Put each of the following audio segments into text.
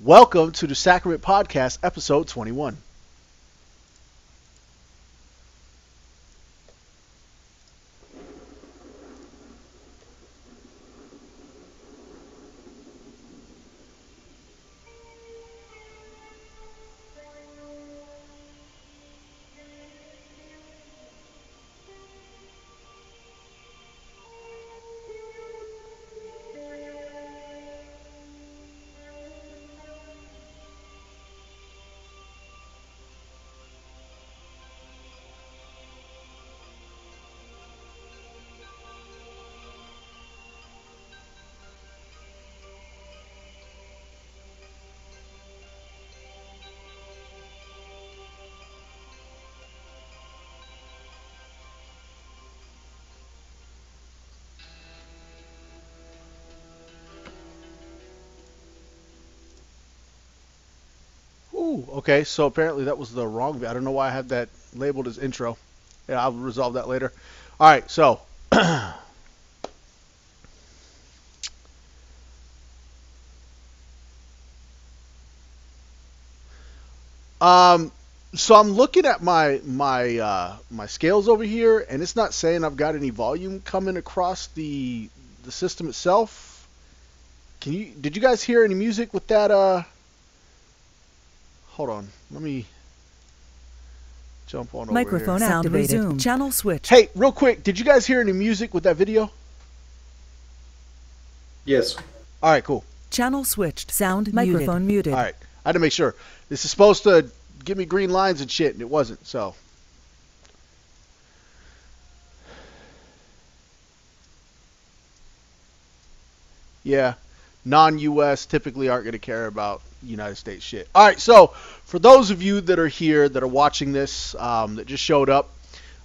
Welcome to the Sacrament Podcast, episode 21. Okay, so apparently that was the wrong. I don't know why I have that labeled as intro. Yeah, I'll resolve that later. All right, so um, so I'm looking at my my uh, my scales over here, and it's not saying I've got any volume coming across the the system itself. Can you? Did you guys hear any music with that? Uh, hold on, let me jump on over Microphone here. sound Activated. resumed. Channel switch. Hey, real quick, did you guys hear any music with that video? Yes. All right, cool. Channel switched. Sound Microphone muted. All right, I had to make sure. This is supposed to give me green lines and shit, and it wasn't. So. Yeah, non-U.S. typically aren't going to care about United States shit. All right, so for those of you that are here that are watching this um, that just showed up,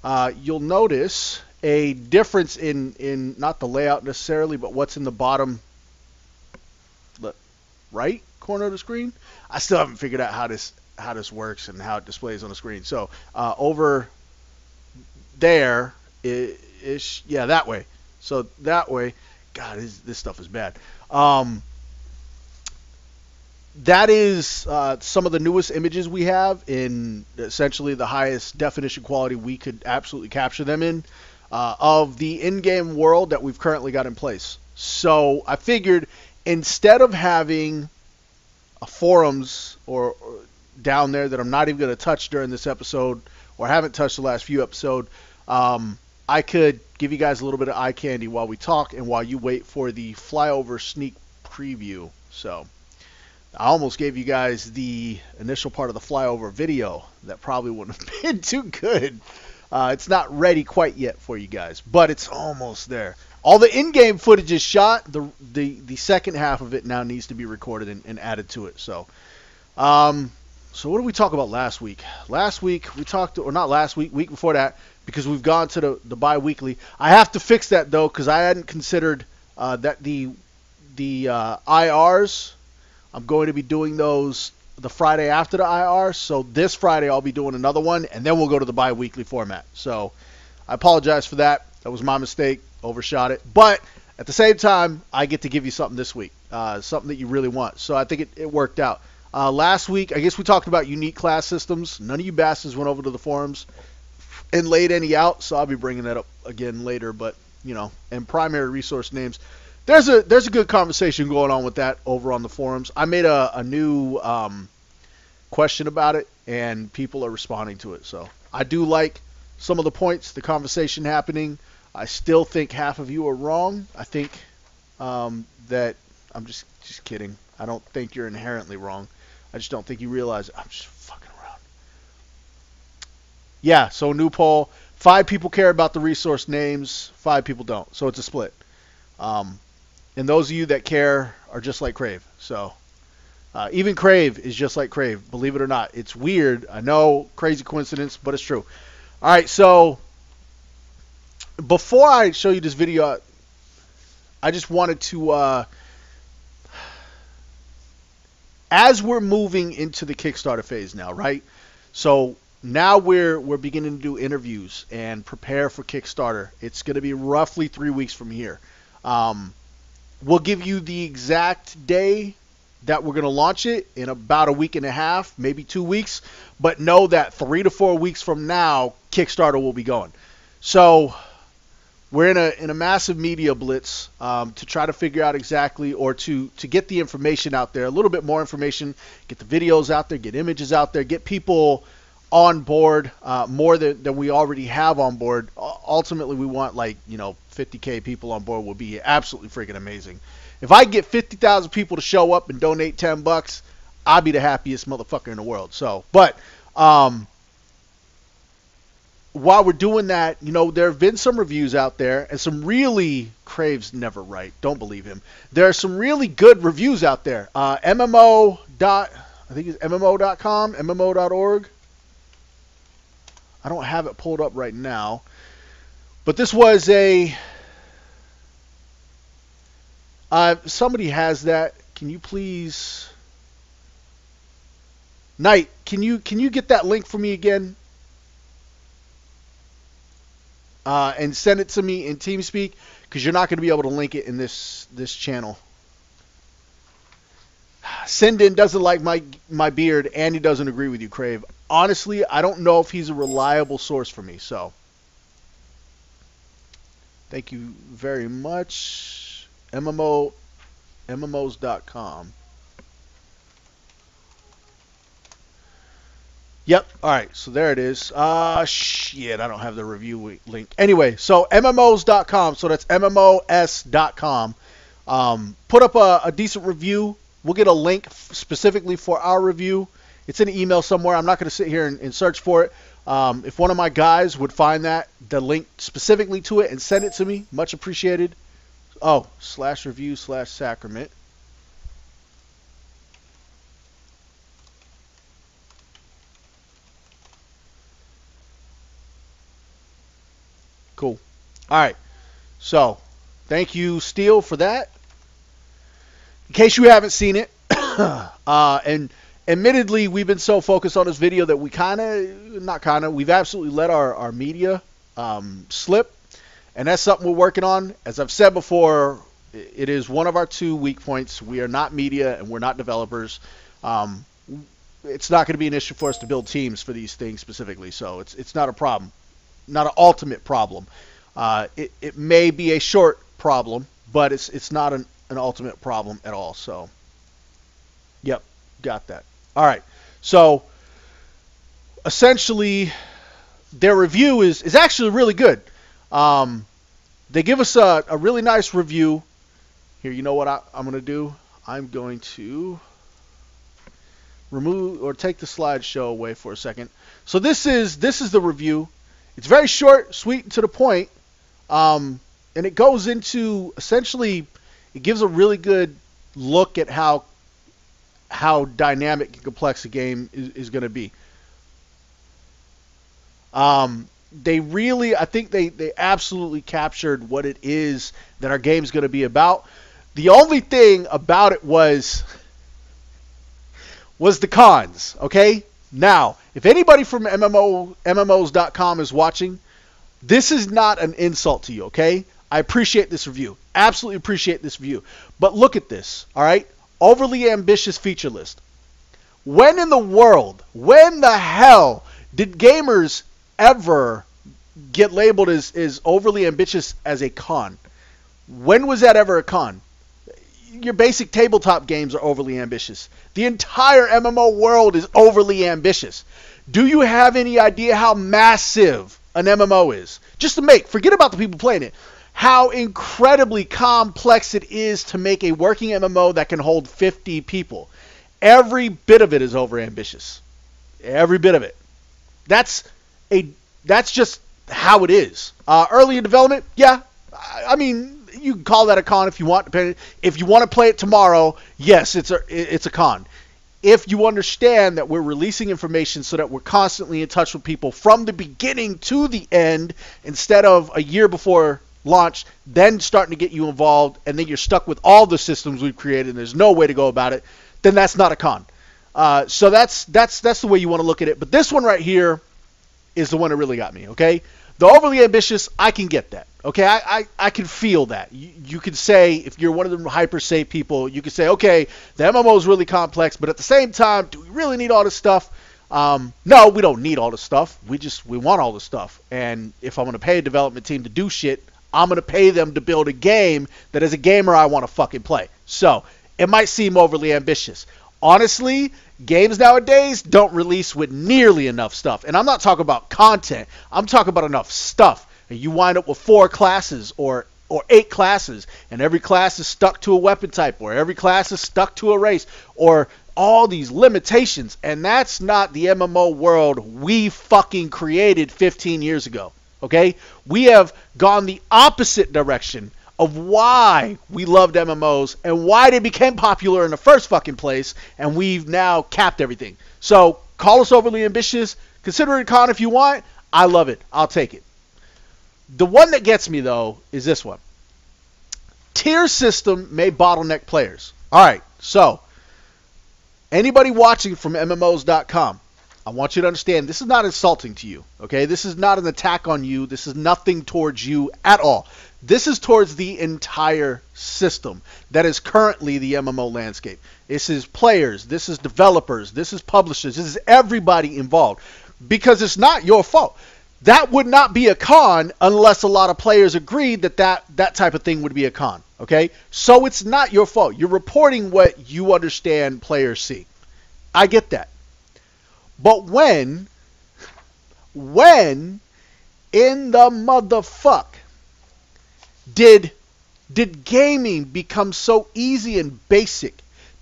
uh, you'll notice a difference in in not the layout necessarily, but what's in the bottom right corner of the screen. I still haven't figured out how this how this works and how it displays on the screen. So uh, over there ish, yeah, that way. So that way, God, this, this stuff is bad. Um, that is uh, some of the newest images we have in essentially the highest definition quality we could absolutely capture them in uh, of the in-game world that we've currently got in place. So I figured instead of having a forums or, or down there that I'm not even going to touch during this episode or haven't touched the last few episode, um, I could give you guys a little bit of eye candy while we talk and while you wait for the flyover sneak preview. So I almost gave you guys the initial part of the flyover video that probably wouldn't have been too good. Uh, it's not ready quite yet for you guys, but it's almost there. All the in-game footage is shot. The the the second half of it now needs to be recorded and, and added to it. So, um, so what did we talk about last week? Last week we talked, or not last week, week before that, because we've gone to the the bi-weekly. I have to fix that though, because I hadn't considered uh, that the the uh, IRs. I'm going to be doing those the Friday after the IR. So this Friday I'll be doing another one, and then we'll go to the bi-weekly format. So I apologize for that. That was my mistake. Overshot it. But at the same time, I get to give you something this week, uh, something that you really want. So I think it, it worked out. Uh, last week, I guess we talked about unique class systems. None of you bastards went over to the forums and laid any out, so I'll be bringing that up again later. But you know, and primary resource names. There's a there's a good conversation going on with that over on the forums. I made a, a new um, question about it, and people are responding to it. So I do like some of the points, the conversation happening. I still think half of you are wrong. I think um, that I'm just just kidding. I don't think you're inherently wrong. I just don't think you realize I'm just fucking around. Yeah, so new poll. Five people care about the resource names. Five people don't. So it's a split. Um, and those of you that care are just like Crave. So uh, even Crave is just like Crave. Believe it or not, it's weird. I know, crazy coincidence, but it's true. All right, so before I show you this video, I just wanted to, uh, as we're moving into the Kickstarter phase now, right? So now we're we're beginning to do interviews and prepare for Kickstarter. It's going to be roughly three weeks from here. Um, we'll give you the exact day that we're going to launch it in about a week and a half, maybe two weeks. But know that three to four weeks from now, Kickstarter will be going. So we're in a in a massive media blitz um, to try to figure out exactly or to to get the information out there, a little bit more information, get the videos out there, get images out there, get people on board uh, more than, than we already have on board. Ultimately, we want like you know 50k people on board will be absolutely freaking amazing. If I get 50,000 people to show up and donate 10 bucks, I'll be the happiest motherfucker in the world. So, but um, while we're doing that, you know, there have been some reviews out there and some really Craves never right. Don't believe him. There are some really good reviews out there. Uh, MMO dot I think it's MMO.com, MMO.org. I don't have it pulled up right now, but this was a. Uh, somebody has that. Can you please, Knight? Can you can you get that link for me again? Uh, and send it to me in TeamSpeak because you're not going to be able to link it in this this channel. Sendin doesn't like my my beard, and he doesn't agree with you, Crave. Honestly, I don't know if he's a reliable source for me. So, thank you very much, MMO, MMOs.com. Yep. All right. So there it is. Uh, shit. I don't have the review link. Anyway, so MMOs.com. So that's MMOS.com. Um, put up a, a decent review We'll get a link specifically for our review. It's in an email somewhere. I'm not going to sit here and, and, search for it. Um, if one of my guys would find that, the link specifically to it, and send it to me, much appreciated. Oh, slash review slash sacrament. Cool. All right. So, thank you, Steele, for that in case you haven't seen it, uh, and admittedly, we've been so focused on this video that we kind of, not kind of, we've absolutely let our, our media um, slip. And that's something we're working on. As I've said before, it is one of our two weak points. We are not media and we're not developers. Um, it's not going to be an issue for us to build teams for these things specifically. So it's, it's not a problem, not an ultimate problem. Uh, it, it may be a short problem, but it's, it's not an an ultimate problem at all. So, yep, got that. All right. So, essentially, their review is, is actually really good. Um, they give us a, a really nice review. Here, you know what I, I'm going to do? I'm going to remove or take the slideshow away for a second. So this is this is the review. It's very short, sweet, and to the point, um, and it goes into essentially it gives a really good look at how how dynamic and complex a game is, is going to be. Um, they really, I think they, they absolutely captured what it is that our game is going to be about. The only thing about it was was the cons. Okay, now if anybody from MMO MMOs.com is watching, this is not an insult to you. Okay, I appreciate this review. Absolutely appreciate this review. But look at this, all right? Overly ambitious feature list. When in the world, when the hell did gamers ever get labeled as, as overly ambitious as a con? When was that ever a con? Your basic tabletop games are overly ambitious. The entire MMO world is overly ambitious. Do you have any idea how massive an MMO is? Just to make, forget about the people playing it how incredibly complex it is to make a working MMO that can hold 50 people. Every bit of it is overambitious. Every bit of it. That's a that's just how it is. Uh, early in development, yeah. I, mean, you can call that a con if you want. If you want to play it tomorrow, yes, it's a it's a con. If you understand that we're releasing information so that we're constantly in touch with people from the beginning to the end instead of a year before launched, then starting to get you involved, and then you're stuck with all the systems we've created, and there's no way to go about it, then that's not a con. Uh, so that's that's that's the way you want to look at it. But this one right here is the one that really got me. Okay, the overly ambitious, I can get that. Okay, I, I, I can feel that. You, you could say, if you're one of the hyper safe people, you can say, okay, the MMO is really complex, but at the same time, do we really need all this stuff? Um, no, we don't need all this stuff. We just we want all the stuff. And if I'm gonna pay a development team to do shit, I'm gonna pay them to build a game that as a gamer I want to fucking play. So it might seem overly ambitious. Honestly, games nowadays don't release with nearly enough stuff. And I'm not talking about content. I'm talking about enough stuff and you wind up with four classes or or eight classes, and every class is stuck to a weapon type, or every class is stuck to a race, or all these limitations, and that's not the MMO world we fucking created 15 years ago. Okay? We have gone the opposite direction of why we loved MMOs and why they became popular in the first fucking place, and we've now capped everything. So call us overly ambitious, consider it a con if you want. I love it. I'll take it. The one that gets me though is this one. Tier system may bottleneck players. All right, so anybody watching from MMOs.com, I want you to understand this is not insulting to you. Okay, this is not an attack on you. This is nothing towards you at all. This is towards the entire system that is currently the MMO landscape. This is players, this is developers, this is publishers, this is everybody involved because it's not your fault that would not be a con unless a lot of players agreed that that, that type of thing would be a con. Okay? So it's not your fault. You're reporting what you understand players see. I get that. But when, when in the motherfuck did did gaming become so easy and basic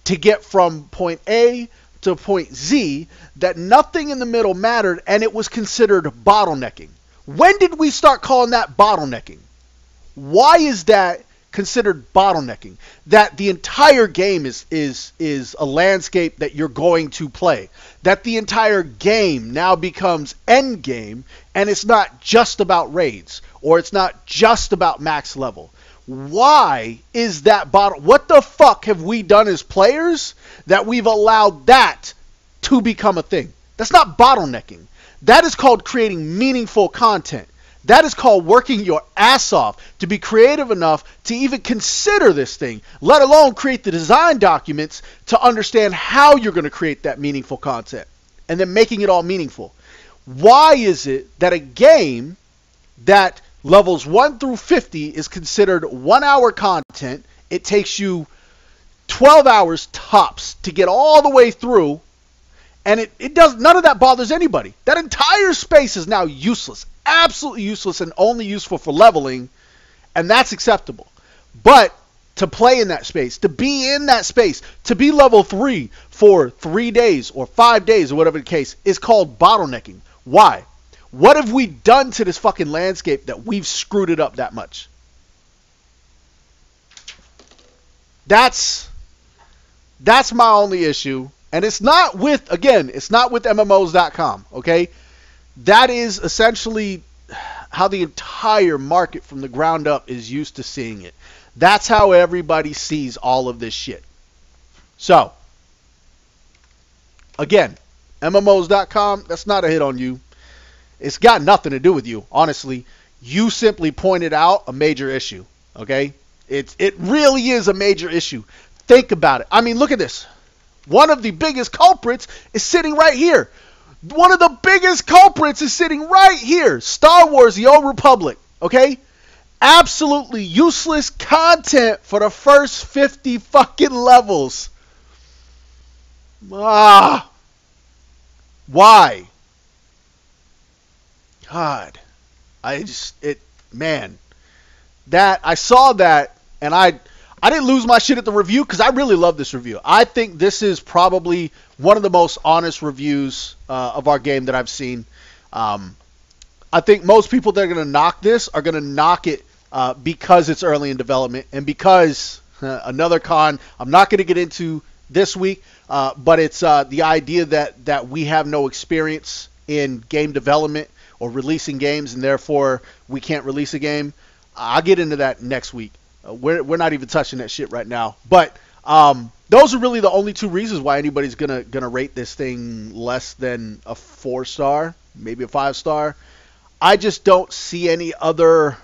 to get from point A to point Z that nothing in the middle mattered and it was considered bottlenecking. When did we start calling that bottlenecking? Why is that considered bottlenecking? That the entire game is is is a landscape that you're going to play. That the entire game now becomes end game and it's not just about raids or it's not just about max level why is that bottle? What the fuck have we done as players that we've allowed that to become a thing? That's not bottlenecking. That is called creating meaningful content. That is called working your ass off to be creative enough to even consider this thing, let alone create the design documents to understand how you're going to create that meaningful content and then making it all meaningful. Why is it that a game that Levels 1 through 50 is considered one hour content. It takes you 12 hours tops to get all the way through. And it, it does none of that bothers anybody. That entire space is now useless. Absolutely useless and only useful for leveling. And that's acceptable. But to play in that space, to be in that space, to be level 3 for 3 days or 5 days or whatever the case is called bottlenecking. Why? What have we done to this fucking landscape that we've screwed it up that much? That's that's my only issue. And it's not with again, it's not with MMOs.com, okay? That is essentially how the entire market from the ground up is used to seeing it. That's how everybody sees all of this shit. So, again, MMOs.com, that's not a hit on you. It's got nothing to do with you, honestly. You simply pointed out a major issue. Okay? It it really is a major issue. Think about it. I mean, look at this. One of the biggest culprits is sitting right here. One of the biggest culprits is sitting right here. Star Wars The Old Republic. Okay? Absolutely useless content for the first 50 fucking levels. Ah. Why? God, I just it man, that I saw that and I I didn't lose my shit at the review because I really love this review. I think this is probably one of the most honest reviews uh, of our game that I've seen. Um, I think most people that are going to knock this are going to knock it uh, because it's early in development and because uh, another con I'm not going to get into this week, uh, but it's uh, the idea that that we have no experience in game development or releasing games, and therefore we can't release a game. I'll get into that next week. Uh, we're we're not even touching that shit right now. But um, those are really the only two reasons why anybody's gonna gonna rate this thing less than a four star, maybe a five star. I just don't see any other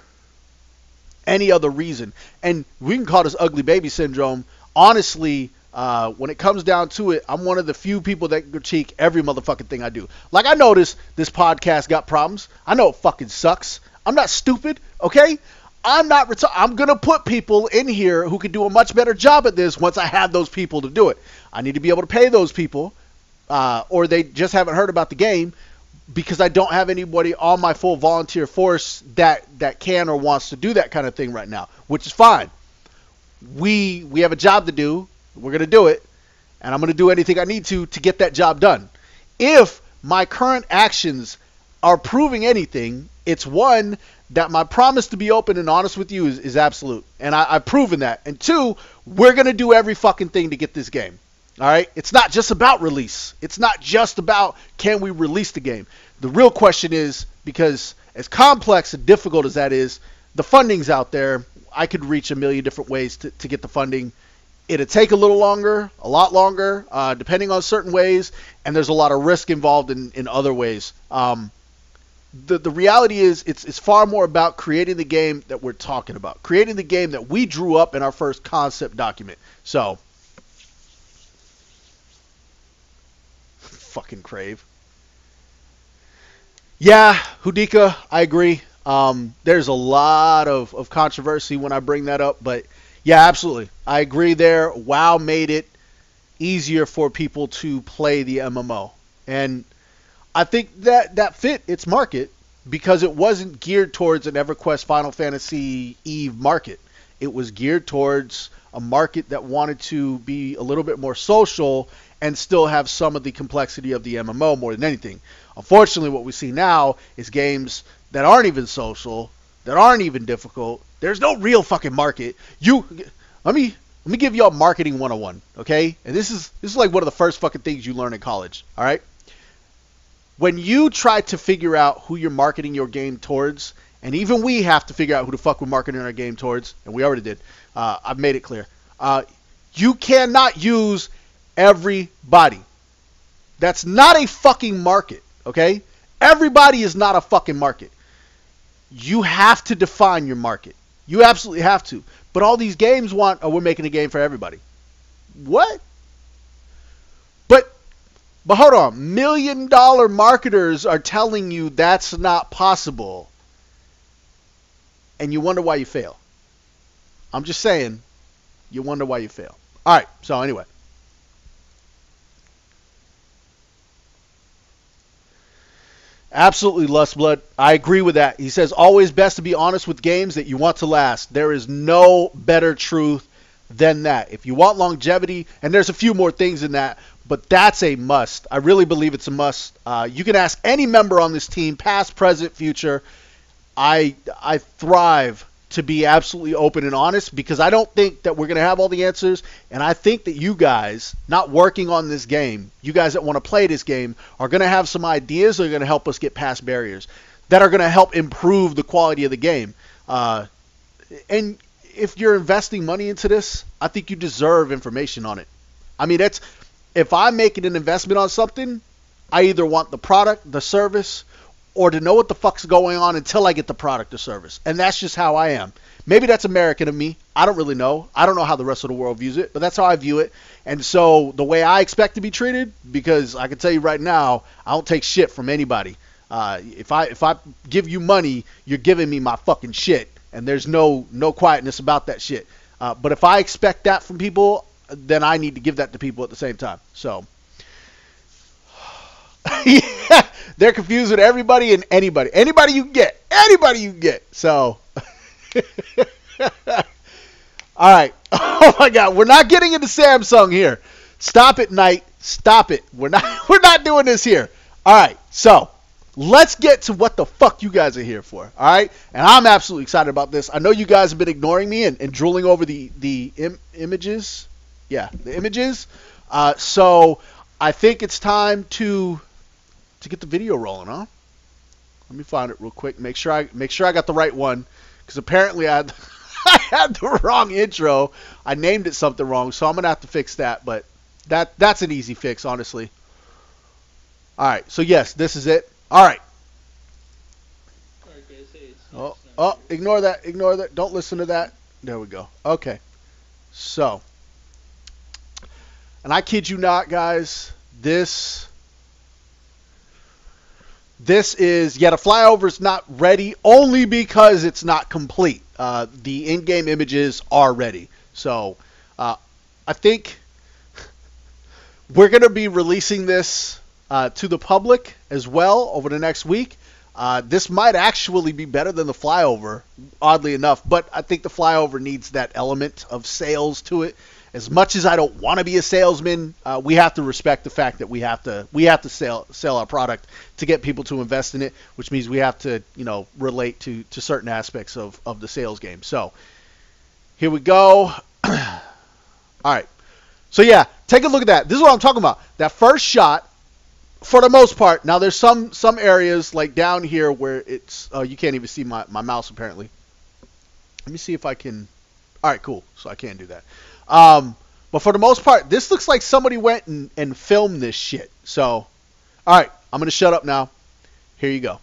any other reason. And we can call this ugly baby syndrome. Honestly, uh, when it comes down to it, I'm one of the few people that critique every motherfucking thing I do. Like I noticed this podcast got problems. I know it fucking sucks. I'm not stupid, okay? I'm not. Reti- I'm gonna put people in here who can do a much better job at this once I have those people to do it. I need to be able to pay those people, uh, or they just haven't heard about the game because I don't have anybody on my full volunteer force that that can or wants to do that kind of thing right now, which is fine. We we have a job to do. We're gonna do it, and I'm gonna do anything I need to to get that job done. If my current actions are proving anything, it's one that my promise to be open and honest with you is, is absolute, and I, I've proven that. And two, we're gonna do every fucking thing to get this game. All right, it's not just about release. It's not just about can we release the game. The real question is because as complex and difficult as that is, the funding's out there. I could reach a million different ways to, to get the funding. It'd take a little longer, a lot longer, uh, depending on certain ways, and there's a lot of risk involved in, in other ways. Um, the, the reality is it's, it's far more about creating the game that we're talking about, creating the game that we drew up in our first concept document. So, fucking crave. Yeah, Hudika, I agree. Um, there's a lot of, of controversy when I bring that up, but yeah, absolutely. I agree there. WoW made it easier for people to play the MMO. And I think that that fit its market because it wasn't geared towards an EverQuest Final Fantasy Eve market. It was geared towards a market that wanted to be a little bit more social and still have some of the complexity of the MMO more than anything. Unfortunately, what we see now is games that aren't even social, that aren't even difficult. There's no real fucking market. You let me let me give y'all marketing 101, okay? And this is this is like one of the first fucking things you learn in college, all right? When you try to figure out who you're marketing your game towards, and even we have to figure out who the fuck we're marketing our game towards, and we already did. Uh, I've made it clear. Uh, you cannot use everybody. That's not a fucking market, okay? Everybody is not a fucking market. You have to define your market. You absolutely have to. But all these games want, oh, we're making a game for everybody. What? But, hold on. Million dollar marketers are telling you that's not possible. And you wonder why you fail. I'm just saying, you wonder why you fail. All right. So anyway. Absolutely, Lustblood. I agree with that. He says, always best to be honest with games that you want to last. There is no better truth than that. If you want longevity, and there's a few more things in that, but that's a must. I really believe it's a must. Uh, you can ask any member on this team, past, present, future. I I thrive to be absolutely open and honest because I don't think that we're going to have all the answers. And I think that you guys, not working on this game, you guys that want to play this game, are going to have some ideas that are going to help us get past barriers, that are going to help improve the quality of the game. Uh, and if you're investing money into this, I think you deserve information on it. I mean, that's if I'm making an investment on something, I either want the product, the service, or to know what the fuck's going on until I get the product or service. And that's just how I am. Maybe that's American of me. I don't really know. I don't know how the rest of the world views it, but that's how I view it. And so the way I expect to be treated, because I can tell you right now, I don't take shit from anybody. Uh, if I if I give you money, you're giving me my fucking shit, and there's no no quietness about that shit. Uh, but if I expect that from people, then I need to give that to people at the same time. So. yeah, they're confused with everybody and anybody. Anybody you get. Anybody you get. So. All right. Oh my God. We're not getting into Samsung here. Stop it, Knight. Stop it. We're not. We're not doing this here. All right. So let's get to what the fuck you guys are here for. All right. And I'm absolutely excited about this. I know you guys have been ignoring me and, and drooling over the the Im- images. Yeah, the images. Uh, so I think it's time to to get the video rolling, huh? Let me find it real quick. Make sure I make sure I got the right one, because apparently I had, I had the wrong intro. I named it something wrong, so I'm gonna have to fix that. But that that's an easy fix, honestly. All right. So yes, this is it. All right. Oh, ignore that. Ignore that. Don't listen to that. There we go. Okay. So, and I kid you not, guys. This, this is yet yeah. flyover is not ready only because it's not complete. Uh, the in-game images are ready. So, uh, I think we're going to be releasing this uh, to the public as well over the next week. Uh, this might actually be better than the flyover, oddly enough, but I think the flyover needs that element of sales to it. As much as I don't want to be a salesman, uh, we have to respect the fact that we have to we have to sell sell our product to get people to invest in it, which means we have to you know relate to to certain aspects of of the sales game. So here we go. All right. So yeah, take a look at that. This is what I'm talking about. That first shot, for the most part. Now there's some some areas like down here where it's uh, you can't even see my, my mouse apparently. Let me see if I can. All right, cool. So I can do that. Um, but for the most part, this looks like somebody went and, and filmed this shit. So, all right, I'm gonna shut up now. Here you go.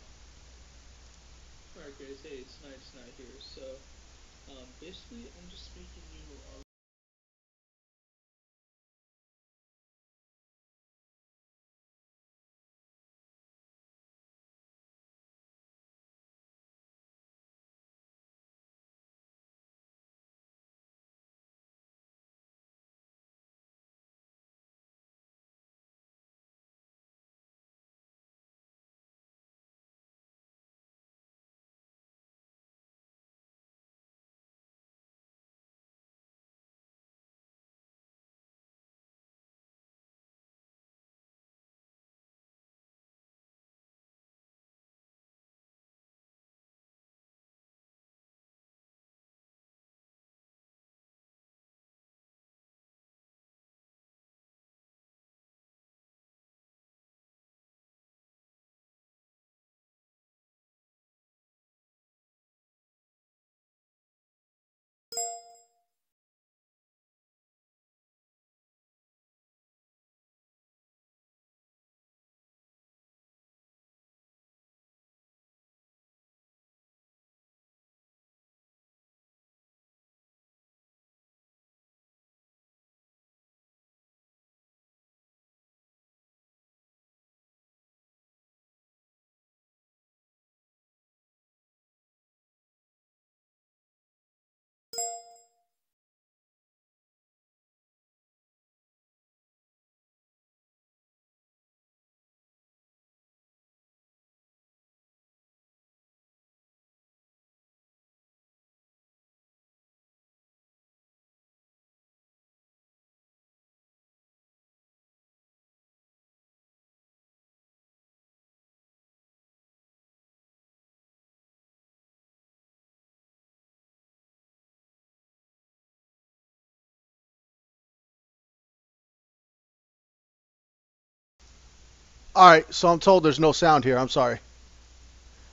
All right, so I'm told there's no sound here. I'm sorry.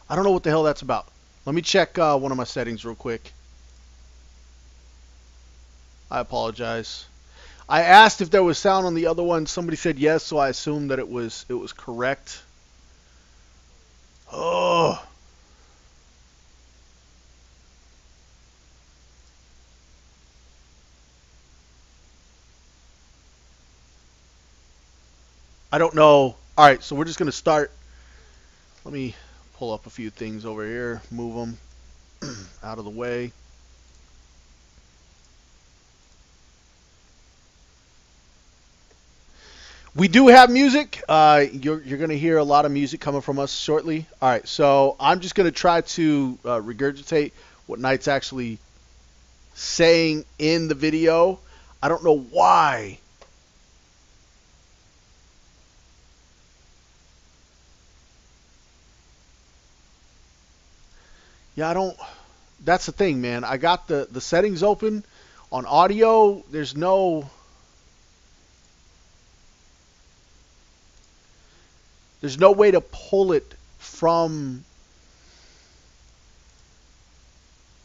I don't know what the hell that's about. Let me check uh, one of my settings real quick. I apologize. I asked if there was sound on the other one. Somebody said yes, so I assumed that it was it was correct. Oh. I don't know. All right, so we're just going to start. Let me pull up a few things over here, move them out of the way. We do have music. Uh, you're you're going to hear a lot of music coming from us shortly. All right, so I'm just going to try to uh, regurgitate what Knight's actually saying in the video. I don't know why Yeah, I don't. That's the thing, man. I got the the settings open on audio. There's no. There's no way to pull it from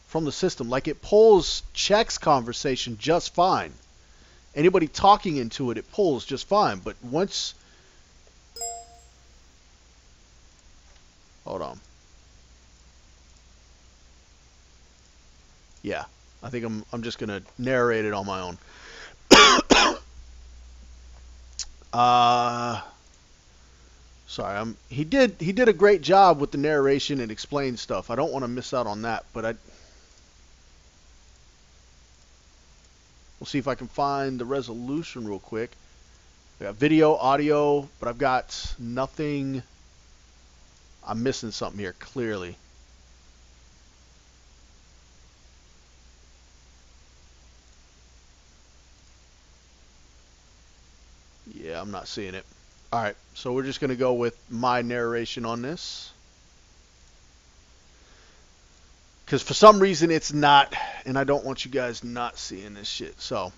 from the system. Like it pulls checks conversation just fine. Anybody talking into it, it pulls just fine. But once, hold on. Yeah, I think I'm I'm just gonna narrate it on my own. uh, sorry, I'm he did he did a great job with the narration and explained stuff. I don't want to miss out on that, but I we'll see if I can find the resolution real quick. Got video, audio, but I've got nothing. I'm missing something here clearly. Yeah, I'm not seeing it. All right, so we're just going to go with my narration on this. Because for some reason it's not, and I don't want you guys not seeing this shit. So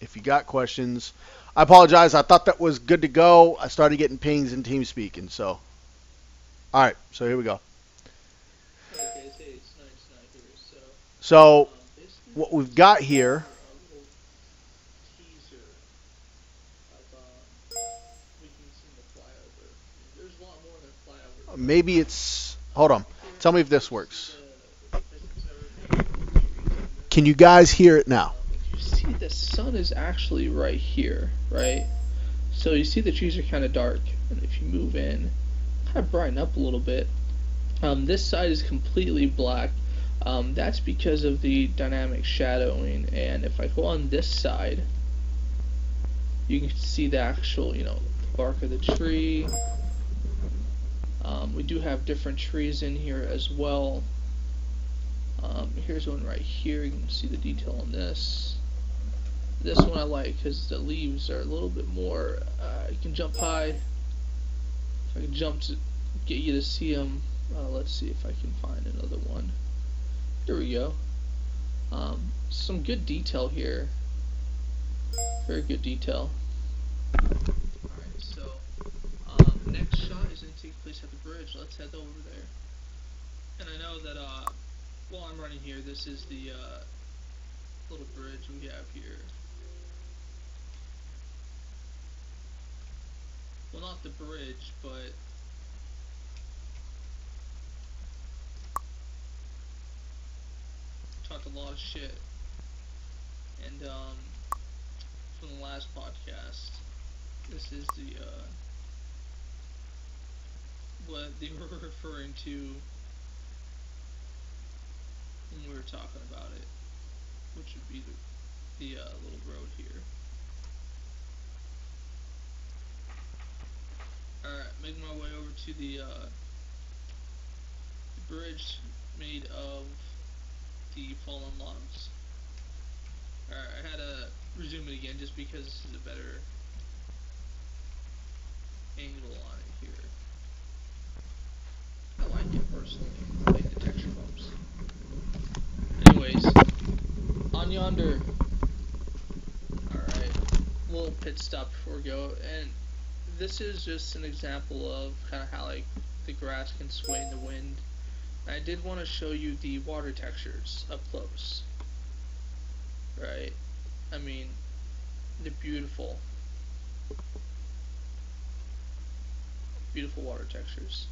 if you got questions, I apologize. I thought that was good to go. I started getting pings in TeamSpeak, and so. All right, so here we go. Okay, say it's nice. So, So um, what we've got here, a little teaser of um, we can see the flyover. There's a lot more than flyover. Maybe it's. Hold on. Tell me if this works. Can you guys hear it now? You see, the sun is actually right here, right? So you see the trees are kind of dark, and if you move in, kind of brighten up a little bit. Um, this side is completely black. Um, that's because of the dynamic shadowing. And if I go on this side, you can see the actual, you know, bark of the tree. Um, we do have different trees in here as well. Um, here's one right here. You can see the detail on this. This one I like because the leaves are a little bit more. Uh, you can jump high. If I can jump to get you to see them. Uh, let's see if I can find another one. Here we go. Um, some good detail here. Very good detail. Alright, so um, next shot is going to take place at the bridge. Let's head over there. And I know that uh, while I'm running here, this is the uh, little bridge we have here. Well, not the bridge, but talked a lot of shit. And um, from the last podcast, this is the uh, what they were referring to when we were talking about it, which would be the the uh, little road here. Alright, making my way over to the, uh, the bridge made of the fallen logs. Alright, I had to resume it again just because this is a better angle on here. Like texture bumps. Anyways, on yonder. Alright, little pit stop before we go, and this is just an example of kind of how like the grass can sway in the wind. And I did want to show you the water textures up close. Right? I mean, they're beautiful. Beautiful water textures.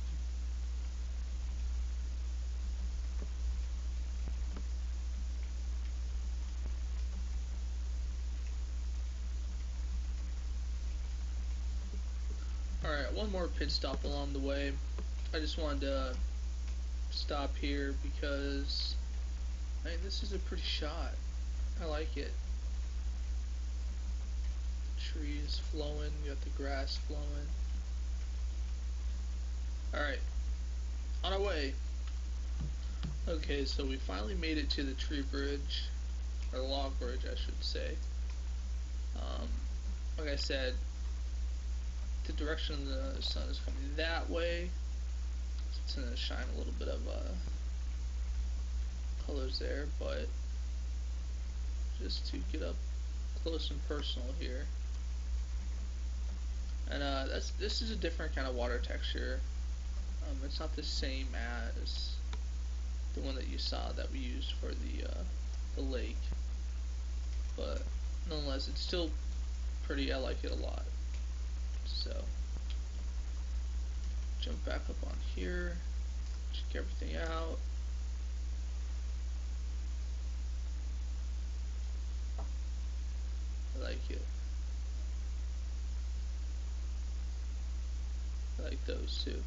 Alright, one more pit stop along the way. I just wanted to stop here because I mean, this is a pretty shot. I like it. Trees flowing, you got the grass flowing. Alright, on our way. Okay, so we finally made it to the tree bridge, or log bridge, I should say. Um, like I said, the direction of the sun is coming that way. It's gonna shine a little bit of uh, colors there, but just to get up close and personal here. And uh, that's this is a different kind of water texture. Um, it's not the same as the one that you saw that we used for the uh, the lake, but nonetheless, it's still pretty. I like it a lot. So jump back up on here, check everything out. I like it. I like those too.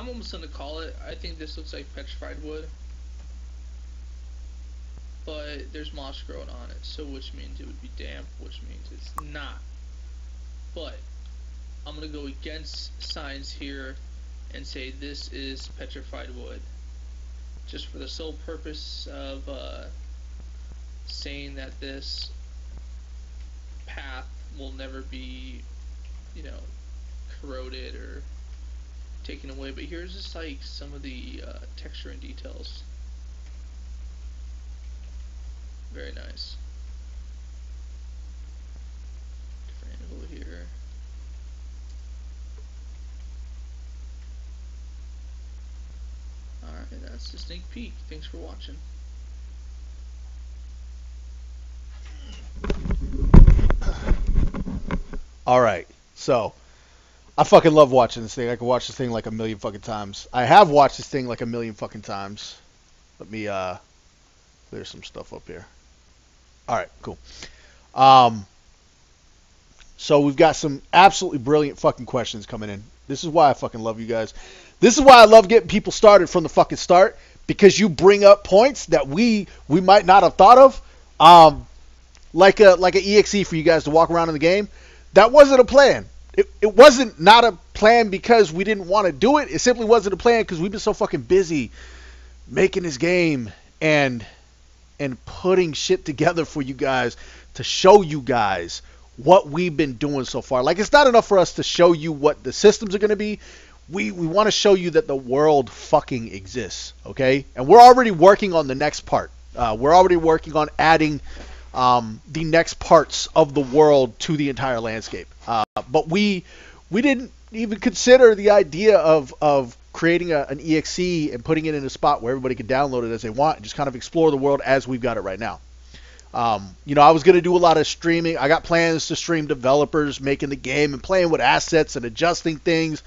I'm almost gonna call it. I think this looks like petrified wood. But there's moss growing on it, so which means it would be damp, which means it's not. But I'm gonna go against science here and say this is petrified wood. Just for the sole purpose of uh, saying that this path will never be, you know, corroded or taken away. But here's just like some of the uh, texture and details. Very nice. Different angle here. Alright, that's the sneak peek. Thanks for watching. All right. So, I fucking love watching this thing. I could watch this thing like a million fucking times. I have watched this thing like a million fucking times. Let me uh clear some stuff up here. All right, cool. Um so we've got some absolutely brilliant fucking questions coming in. This is why I fucking love you guys. This is why I love getting people started from the fucking start because you bring up points that we we might not have thought of. Um like a like an exe for you guys to walk around in the game. That wasn't a plan. It, it wasn't not a plan because we didn't want to do it. It simply wasn't a plan because we've been so fucking busy making this game and and putting shit together for you guys to show you guys what we've been doing so far. Like it's not enough for us to show you what the systems are going to be. We we want to show you that the world fucking exists, okay? And we're already working on the next part. Uh, we're already working on adding um, the next parts of the world to the entire landscape. Uh, but we we didn't even consider the idea of of creating a, an exe and putting it in a spot where everybody can download it as they want and just kind of explore the world as we've got it right now. Um, you know, I was going to do a lot of streaming. I got plans to stream developers making the game and playing with assets and adjusting things.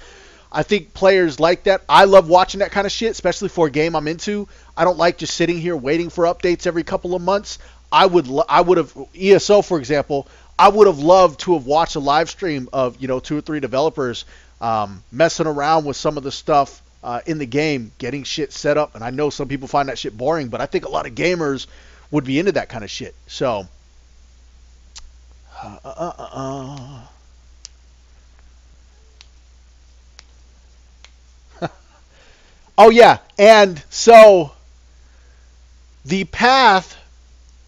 I think players like that. I love watching that kind of shit, especially for a game I'm into. I don't like just sitting here waiting for updates every couple of months. I would I would have ESO for example. I would have loved to have watched a live stream of you know two or three developers um, messing around with some of the stuff uh, in the game, getting shit set up. And I know some people find that shit boring, but I think a lot of gamers would be into that kind of shit. So. Uh, uh, uh, oh yeah, and so the path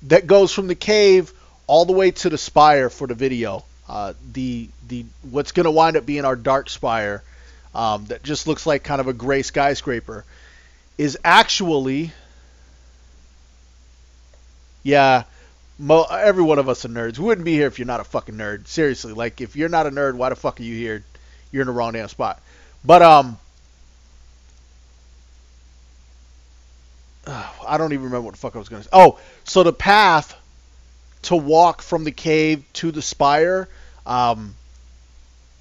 that goes from the cave all the way to the spire for the video. Uh, the the what's going to wind up being our dark spire um, that just looks like kind of a gray skyscraper is actually yeah mo- every one of us are nerds. We wouldn't be here if you're not a fucking nerd. Seriously like if you're not a nerd why the fuck are you here? You're in the wrong damn spot. But um I don't even remember what the fuck I was going to say. Oh, so the path to walk from the cave to the spire, um,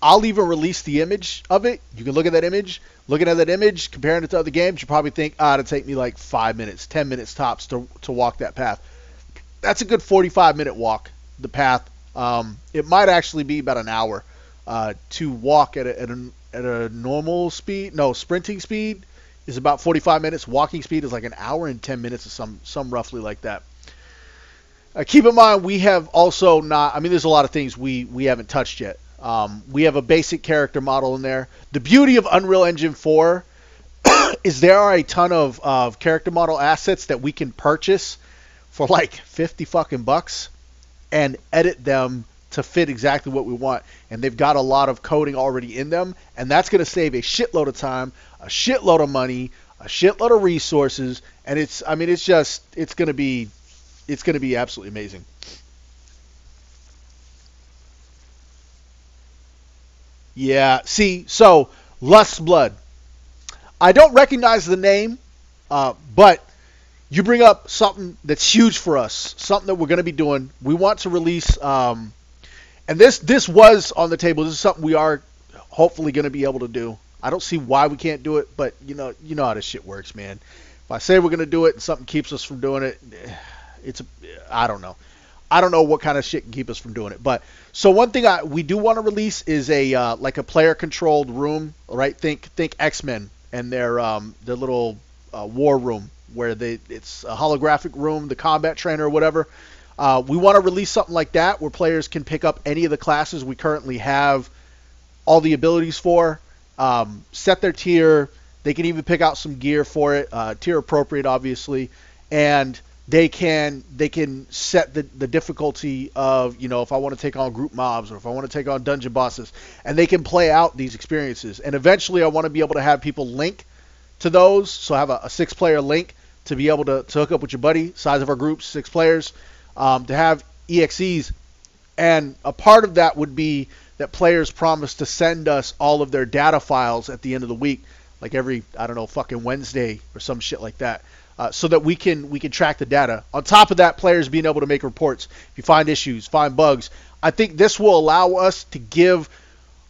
I'll even release the image of it. You can look at that image. Looking at that image, comparing it to other games, you probably think, ah, it'll take me like five minutes, ten minutes tops to, to walk that path. That's a good 45 minute walk, the path. Um, it might actually be about an hour uh, to walk at a, at, a, at a normal speed, no, sprinting speed is about 45 minutes. Walking speed is like an hour and 10 minutes, or some some roughly like that. Uh, keep in mind, we have also not. I mean, there's a lot of things we we haven't touched yet. Um, we have a basic character model in there. The beauty of Unreal Engine 4 is there are a ton of, of character model assets that we can purchase for like 50 fucking bucks and edit them to fit exactly what we want. And they've got a lot of coding already in them, and that's going to save a shitload of time, a shitload of money, a shitload of resources, and it's I mean it's just it's going to be it's going to be absolutely amazing. Yeah, see, so Lust Blood. I don't recognize the name, uh, but you bring up something that's huge for us, something that we're going to be doing. We want to release, um, and this this was on the table. This is something we are hopefully going to be able to do. I don't see why we can't do it, but you know, you know how this shit works, man. If I say we're gonna do it and something keeps us from doing it, it's a, I don't know. I don't know what kind of shit can keep us from doing it. But so one thing I we do want to release is a uh, like a player controlled room, right? Think think X Men and their um, their little uh, war room where they it's a holographic room, the combat trainer or whatever. Uh, we want to release something like that where players can pick up any of the classes we currently have all the abilities for, um, set their tier. They can even pick out some gear for it, uh, tier appropriate, obviously, and they can they can set the, the difficulty of you know if I want to take on group mobs or if I want to take on dungeon bosses, and they can play out these experiences. And eventually, I want to be able to have people link to those, so have a, a six player link to be able to, to hook up with your buddy. Size of our groups, six players, um, to have EXEs, and a part of that would be that players promise to send us all of their data files at the end of the week, like every I don't know fucking Wednesday or some shit like that uh, so that we can we can track the data. On top of that, players being able to make reports if you find issues, find bugs. I think this will allow us to give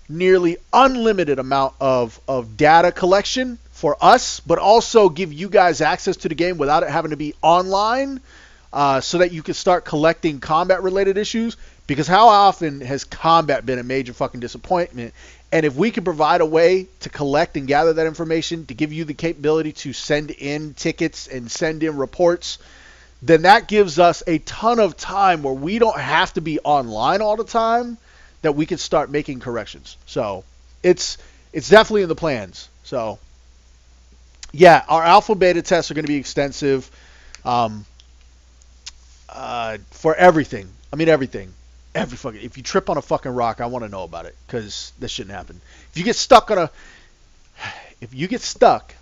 nearly unlimited amount of, of data collection for us, but also give you guys access to the game without it having to be online, uh, so that you can start collecting combat related issues. Because how often has combat been a major fucking disappointment? And if we can provide a way to collect and gather that information to give you the capability to send in tickets and send in reports, then that gives us a ton of time where we don't have to be online all the time that we can start making corrections. So it's it's definitely in the plans. So yeah, our alpha beta tests are going to be extensive um, uh, for everything. I mean everything every fucking if you trip on a fucking rock, I want to know about it because this shouldn't happen. If you get stuck on a if you get stuck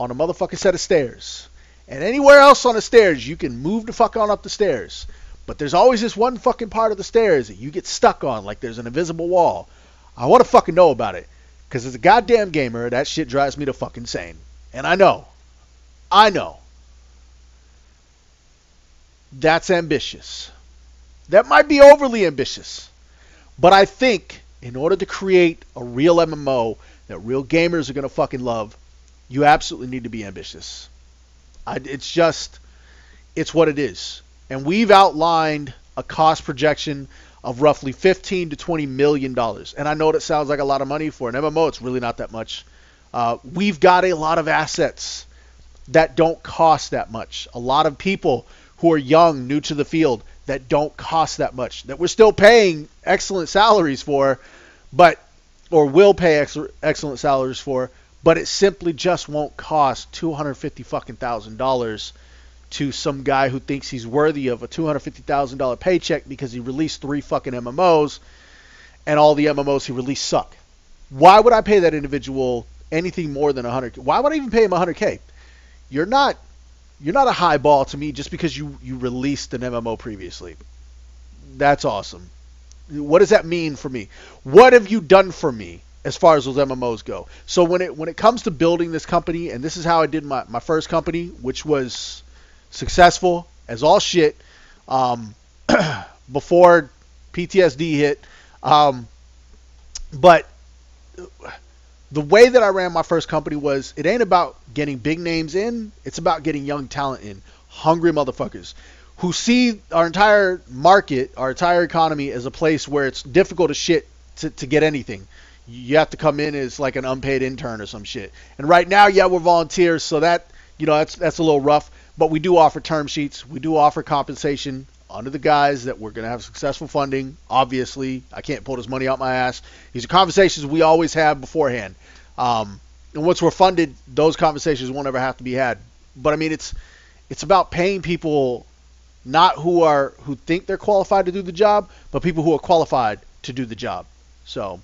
on a motherfucking set of stairs and anywhere else on the stairs, you can move the fuck on up the stairs. But there's always this one fucking part of the stairs that you get stuck on, like there's an invisible wall. I want to fucking know about it. Because as a goddamn gamer, that shit drives me to fucking insane. And I know. I know. That's ambitious. That might be overly ambitious. But I think in order to create a real MMO that real gamers are going to fucking love, you absolutely need to be ambitious. I, it's just, it's what it is. And we've outlined a cost projection of roughly 15 to 20 million dollars. And I know that sounds like a lot of money for an MMO. It's really not that much. Uh, we've got a lot of assets that don't cost that much. A lot of people who are young, new to the field, that don't cost that much, that we're still paying excellent salaries for, but or will pay ex- excellent salaries for, but it simply just won't cost 250 fucking thousand dollars to some guy who thinks he's worthy of a $250,000 paycheck because he released three fucking MMOs and all the MMOs he released suck. Why would I pay that individual anything more than 100? Why would I even pay him 100k? You're not you're not a high ball to me just because you you released an MMO previously. That's awesome. What does that mean for me? What have you done for me as far as those MMOs go? So when it when it comes to building this company, and this is how I did my, my first company, which was successful as all shit, um, before PTSD hit. Um, but the way that I ran my first company was it ain't about getting big names in, it's about getting young talent in, hungry motherfuckers who see our entire market, our entire economy as a place where it's difficult as shit to, to get anything. You have to come in as like an unpaid intern or some shit. And right now, yeah, we're volunteers, so that you know that's that's a little rough. But we do offer term sheets. We do offer compensation under the guise that we're going to have successful funding. Obviously, I can't pull this money out my ass. These are conversations we always have beforehand. Um, and once we're funded, those conversations won't ever have to be had. But I mean, it's it's about paying people not who are who think they're qualified to do the job, but people who are qualified to do the job. So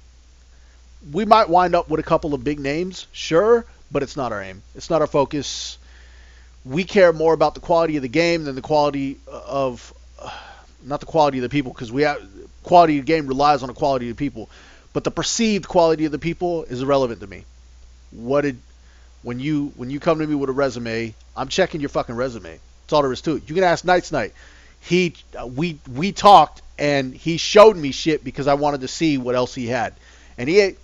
we might wind up with a couple of big names, sure, but it's not our aim. It's not our focus. We care more about the quality of the game than the quality of not the quality of the people because we have quality of the game relies on the quality of the people. But the perceived quality of the people is irrelevant to me. What did when you when you come to me with a resume, I'm checking your fucking resume. That's all there is to it. You can ask Nights Night. He uh, we we talked and he showed me shit because I wanted to see what else he had. And he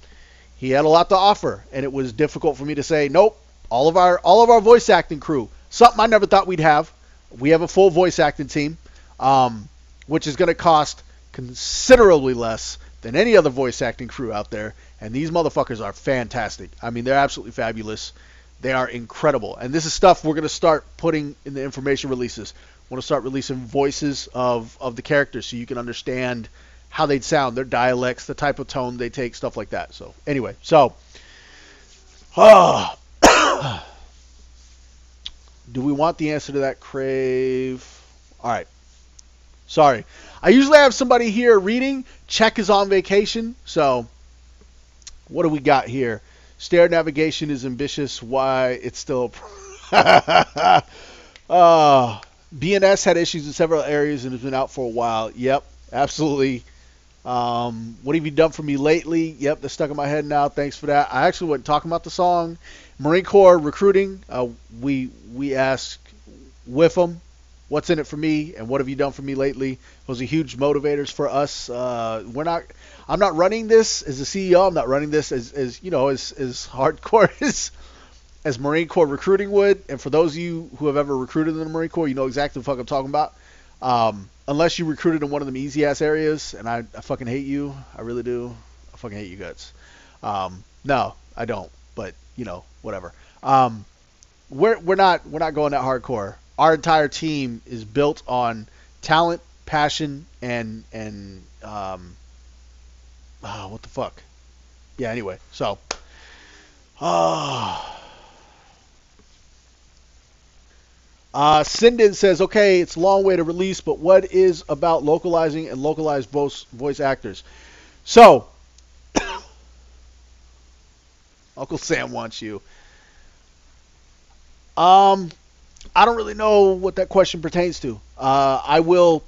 he had a lot to offer, and it was difficult for me to say nope. All of our all of our voice acting crew, something I never thought we'd have. We have a full voice acting team, um, which is going to cost considerably less than any other voice acting crew out there. And these motherfuckers are fantastic. I mean, they're absolutely fabulous. They are incredible. And this is stuff we're going to start putting in the information releases. want to start releasing voices of, of the characters so you can understand how they'd sound, their dialects, the type of tone they take, stuff like that. So, anyway, so. Oh. Do we want the answer to that, Crave? All right. Sorry. I usually have somebody here reading. Check is on vacation. So, what do we got here? Stair navigation is ambitious. Why it's still. uh, BNS had issues in several areas and has been out for a while. Yep, absolutely. Um, what have you done for me lately? Yep, that's stuck in my head now. Thanks for that. I actually wasn't talking about the song. Marine Corps recruiting. Uh, we we asked with them, what's in it for me, and what have you done for me lately? Those are huge motivators for us. Uh, we're not. I'm not running this as a CEO. I'm not running this as, as you know as as hardcore as as Marine Corps recruiting would. And for those of you who have ever recruited in the Marine Corps, you know exactly what the fuck I'm talking about. Um, unless you recruited in one of them easy ass areas, and I, I fucking hate you. I really do. I fucking hate you guts. Um, no, I don't. But you know, whatever. Um, we're we're not we're not going that hardcore. Our entire team is built on talent, passion, and and um, oh, what the fuck? Yeah. Anyway, so. Ah. Uh, Sinden says, okay, it's a long way to release, but what is about localizing and localized voice, voice actors? So, Uncle Sam wants you. Um, I don't really know what that question pertains to. Uh, I will.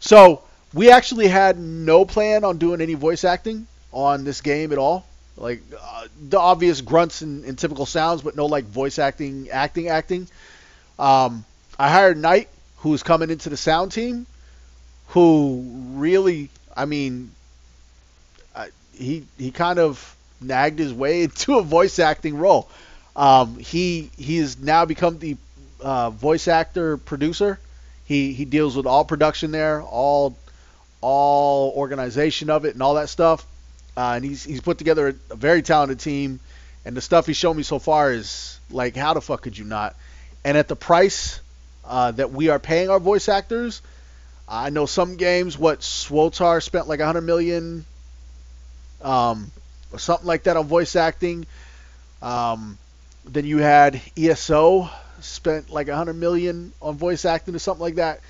So, we actually had no plan on doing any voice acting on this game at all. Like uh, the obvious grunts and, and, typical sounds, but no like voice acting, acting, acting. Um, I hired Knight, who was coming into the sound team, who really, I mean, uh, he he kind of nagged his way into a voice acting role. Um, he he has now become the uh, voice actor producer. He he deals with all production there, all all organization of it, and all that stuff. Uh, and he's he's put together a, a very talented team. And the stuff he's shown me so far is like, how the fuck could you not? And at the price uh, that we are paying our voice actors. I know some games what SWTOR spent like a 100 million um, or something like that on voice acting. Um, then you had ESO spent like 100 million on voice acting or something like that.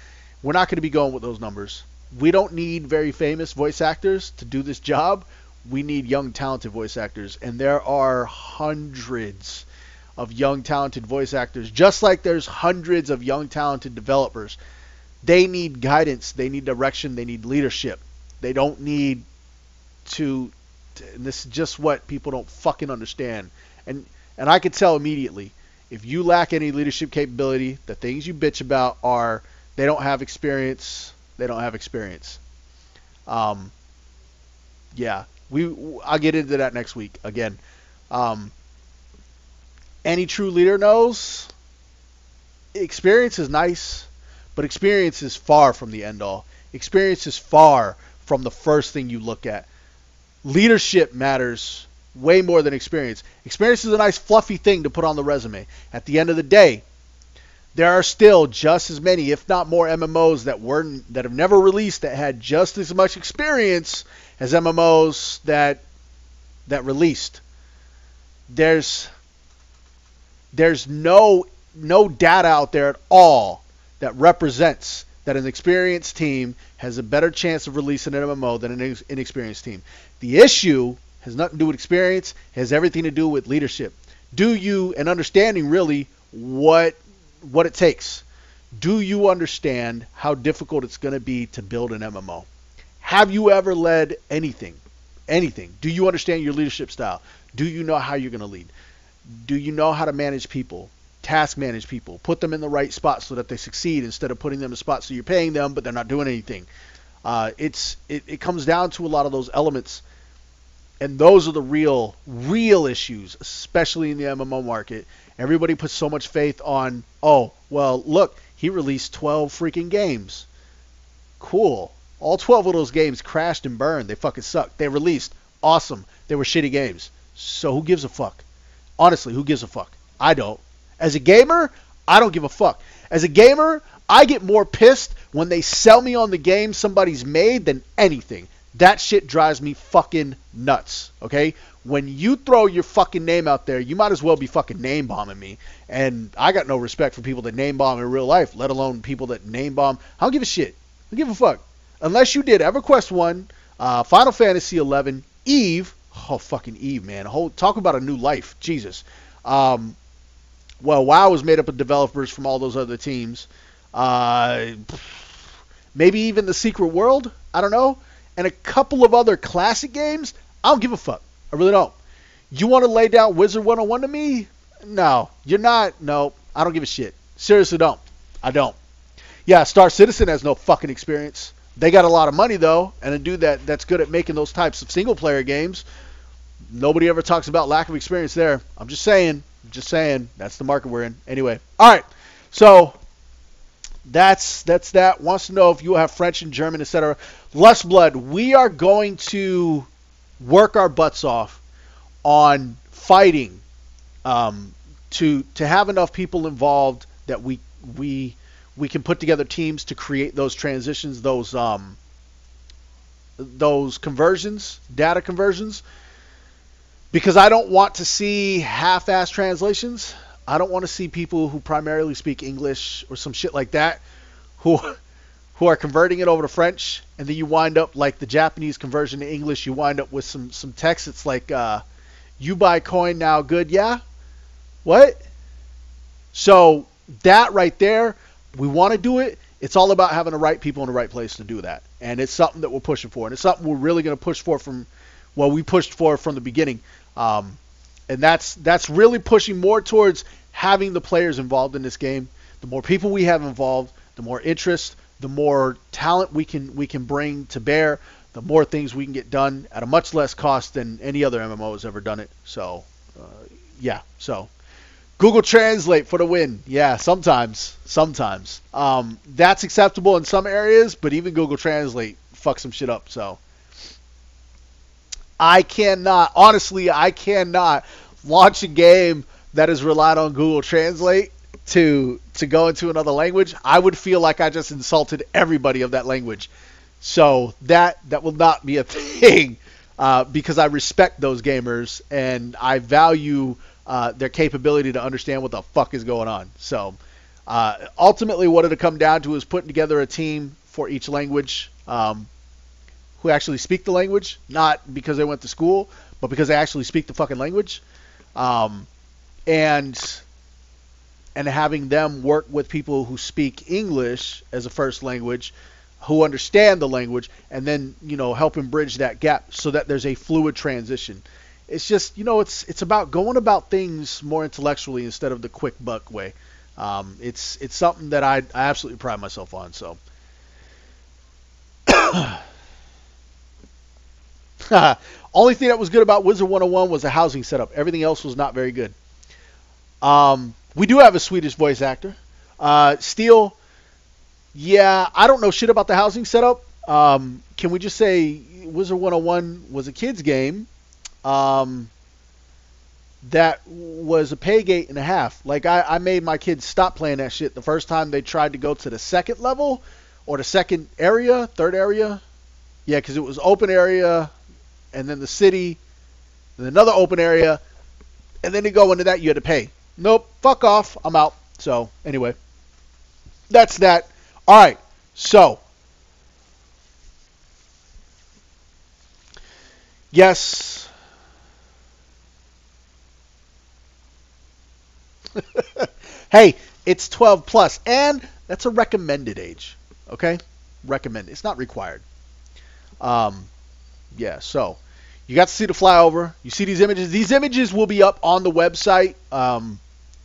We're not going to be going with those numbers. We don't need very famous voice actors to do this job. We need young, talented voice actors, and there are hundreds of young talented voice actors, just like there's hundreds of young talented developers. They need guidance, they need direction, they need leadership. They don't need to, to and this is just what people don't fucking understand. And and I could tell immediately if you lack any leadership capability, the things you bitch about are they don't have experience, they don't have experience. Um yeah, we I'll get into that next week again. Um, any true leader knows experience is nice, but experience is far from the end all. Experience is far from the first thing you look at. Leadership matters way more than experience. Experience is a nice fluffy thing to put on the resume. At the end of the day, there are still just as many, if not more, MMOs that weren't that have never released that had just as much experience as MMOs that that released. There's there's no no data out there at all that represents that an experienced team has a better chance of releasing an MMO than an inexperienced team. The issue has nothing to do with experience, has everything to do with leadership. Do you and understanding really what what it takes? Do you understand how difficult it's going to be to build an MMO? Have you ever led anything? Anything? Do you understand your leadership style? Do you know how you're going to lead? do you know how to manage people? Task manage people. Put them in the right spot so that they succeed instead of putting them in spots so you're paying them but they're not doing anything. Uh, it's it, it comes down to a lot of those elements. And those are the real, real issues, especially in the MMO market. Everybody puts so much faith on, oh, well, look, he released 12 freaking games. Cool. All 12 of those games crashed and burned. They fucking sucked. They released. Awesome. They were shitty games. So who gives a fuck? Honestly, who gives a fuck? I don't. As a gamer, I don't give a fuck. As a gamer, I get more pissed when they sell me on the game somebody's made than anything. That shit drives me fucking nuts. Okay? When you throw your fucking name out there, you might as well be fucking name bombing me. And I got no respect for people that name bomb in real life, let alone people that name bomb. I don't give a shit. I don't give a fuck. Unless you did EverQuest 1, uh, Final Fantasy 11, Eve. Oh, fucking Eve, man. Talk about a new life. Jesus. Um, well, WoW was made up of developers from all those other teams. Uh, maybe even the Secret World. I don't know. And a couple of other classic games. I don't give a fuck. I really don't. You want to lay down Wizard 101 to me? No, you're not. No, I don't give a shit. Seriously, don't. I don't. Yeah, Star Citizen has no fucking experience. They got a lot of money though, and a dude that that's good at making those types of single player games. Nobody ever talks about lack of experience there. I'm just saying. Just saying. That's the market we're in. Anyway, all right. So that's that's that. Wants to know if you have French and German, etc. Lust Blood. We are going to work our butts off on fighting um, to to have enough people involved that we we we can put together teams to create those transitions, those um, those conversions, data conversions. Because I don't want to see half-ass translations. I don't want to see people who primarily speak English or some shit like that who who are converting it over to French, and then you wind up like the Japanese conversion to English. You wind up with some some text. It's like, uh, "You buy coin now, good, yeah." What? So that right there, we want to do it. It's all about having the right people in the right place to do that, and it's something that we're pushing for, and it's something we're really going to push for from, well, we pushed for from the beginning, um, and that's that's really pushing more towards having the players involved in this game. The more people we have involved, the more interest, the more talent we can we can bring to bear, the more things we can get done at a much less cost than any other MMO has ever done it. So, uh, yeah. So, Google Translate for the win. Yeah, sometimes, sometimes. Um, that's acceptable in some areas, but even Google Translate fucks some shit up. So, I cannot, honestly, I cannot launch a game that is relied on Google Translate to to go into another language, I would feel like I just insulted everybody of that language. So that that will not be a thing uh, because I respect those gamers and I value uh, their capability to understand what the fuck is going on. So uh, ultimately, what it'll come down to is putting together a team for each language um, who actually speak the language, not because they went to school, but because they actually speak the fucking language. Um, and and having them work with people who speak English as a first language, who understand the language, and then you know helping bridge that gap so that there's a fluid transition. It's just you know it's it's about going about things more intellectually instead of the quick buck way. Um, it's it's something that I, I absolutely pride myself on. So. Only thing that was good about Wizard 101 was the housing setup. Everything else was not very good. Um, we do have a Swedish voice actor. Uh, Steel, yeah, I don't know shit about the housing setup. Um, can we just say Wizard 101 was a kid's game um, that was a pay gate and a half. Like, I, I made my kids stop playing that shit the first time they tried to go to the second level or the second area, third area. Yeah, because it was open area and then the city, and another open area, and then to go into that you had to pay. Nope, fuck off. I'm out. So, anyway, that's that. All right, so. Yes. hey, it's 12 plus, and that's a recommended age. Okay, recommended. It's not required. Um, yeah. So, you got to see the flyover. You see these images. These images will be up on the website. Um,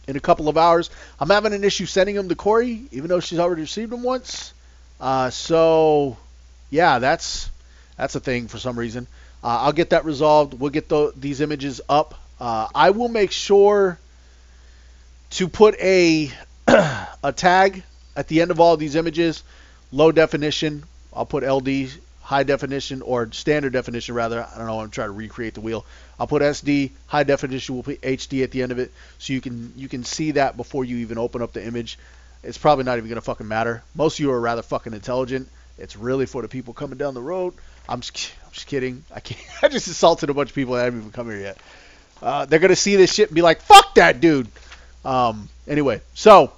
in a couple of hours. I'm having an issue sending them to Corey, even though she's already received them once. Uh, so, yeah, that's that's a thing for some reason. Uh, I'll get that resolved. We'll get the, these images up. Uh, I will make sure to put a a tag at the end of all these images, low definition. I'll put LD, high definition, or standard definition rather. I don't know. I'm trying to recreate the wheel. I'll put SD, high definition. We'll put HD at the end of it, so you can you can see that before you even open up the image. It's probably not even gonna fucking matter. Most of you are rather fucking intelligent. It's really for the people coming down the road. I'm just, I'm just kidding. I can't. I just assaulted a bunch of people that haven't even come here yet. Uh, they're gonna see this shit and be like, "Fuck that dude." Um, anyway, so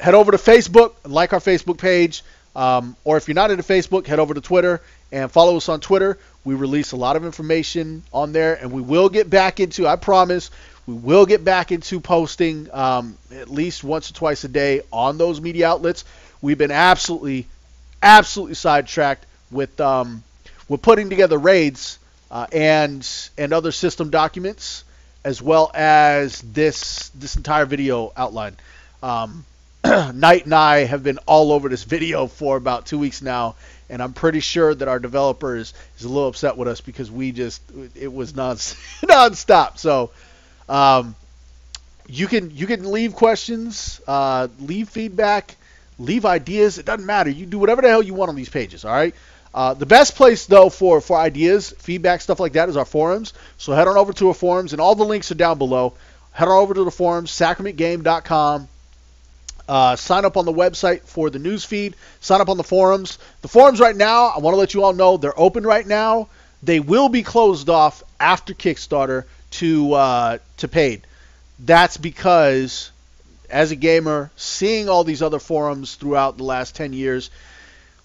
head over to Facebook, like our Facebook page, um, or if you're not into Facebook, head over to Twitter and follow us on Twitter. We release a lot of information on there, and we will get back into. I promise, we will get back into posting um, at least once or twice a day on those media outlets. We've been absolutely, absolutely sidetracked with um, with putting together raids uh, and and other system documents as well as this this entire video outline. Um, Knight and I have been all over this video for about two weeks now, and I'm pretty sure that our developer is, is a little upset with us because we just it was non nonstop. So um, you can you can leave questions, uh, leave feedback, leave ideas. It doesn't matter. You do whatever the hell you want on these pages. All right. Uh, the best place though for for ideas, feedback, stuff like that is our forums. So head on over to our forums, and all the links are down below. Head on over to the forums, sacramentgame.com. Uh, sign up on the website for the news feed. Sign up on the forums. The forums right now, I want to let you all know they're open right now. They will be closed off after Kickstarter to uh, to paid. That's because, as a gamer, seeing all these other forums throughout the last 10 years,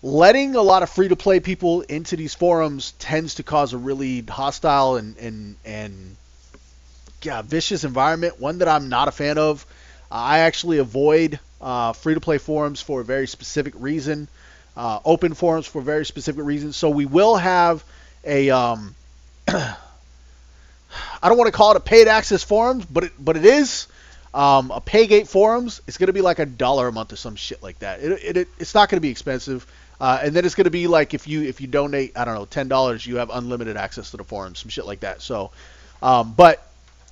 letting a lot of free to play people into these forums tends to cause a really hostile and and and yeah, vicious environment. One that I'm not a fan of. I actually avoid uh, free to play forums for a very specific reason, uh, open forums for very specific reasons. So we will have a. Um, I don't want to call it a paid access forums, but it, but it is. Um, a Paygate forums, it's going to be like a dollar a month or some shit like that. It, it, it it's not going to be expensive. Uh, and then it's going to be like if you if you donate I don't know ten dollars you have unlimited access to the forums some shit like that so um, but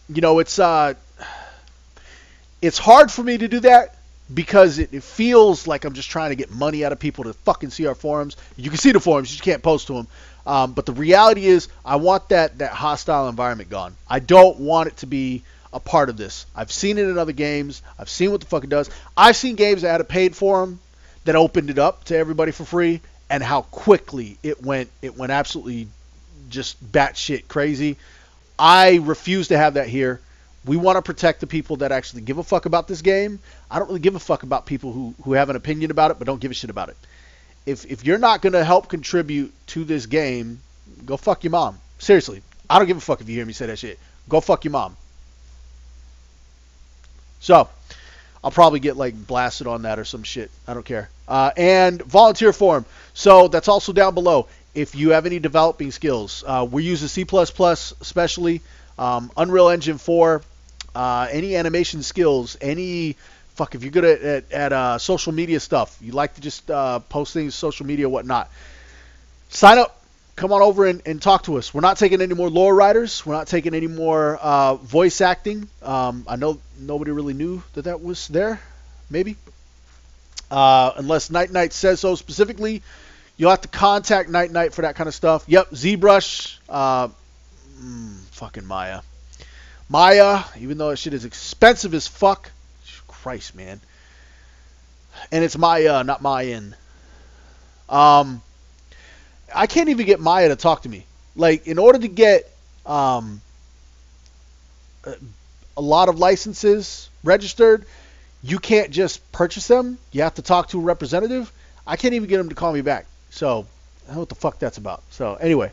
you know it's uh, it's hard for me to do that because it, it, feels like I'm just trying to get money out of people to fucking see our forums you can see the forums you just can't post to them um, but the reality is I want that that hostile environment gone I don't want it to be a part of this I've seen it in other games I've seen what the fuck it does I've seen games that had a paid forum that opened it up to everybody for free, and how quickly it went. It went absolutely just batshit crazy. I refuse to have that here. We want to protect the people that actually give a fuck about this game. I don't really give a fuck about people who, who have an opinion about it but don't give a shit about it. If if you're not gonna help contribute to this game, go fuck your mom. Seriously, I don't give a fuck if you hear me say that shit. Go fuck your mom. So, I'll probably get like blasted on that or some shit. I don't care. Uh, and volunteer form. So that's also down below. If you have any developing skills, uh, we're using C++ especially, um, Unreal Engine 4, uh, any animation skills, any fuck if you're good at, at, at uh, social media stuff, you like to just uh, post things, social media, whatnot. Sign up come on over and, and, talk to us. We're not taking any more lore writers. We're not taking any more uh, voice acting. Um, I know nobody really knew that that was there, maybe. Uh, unless Night Knight says so specifically, you'll have to contact Night Knight for that kind of stuff. Yep, ZBrush, uh, mm, fucking Maya. Maya, even though that shit is expensive as fuck. Christ, man. And it's Maya, not Mayan. Um, I can't even get Maya to talk to me. Like in order to get um, a lot of licenses registered, you can't just purchase them. You have to talk to a representative. I can't even get him to call me back. So, I don't know what the fuck that's about. So, anyway.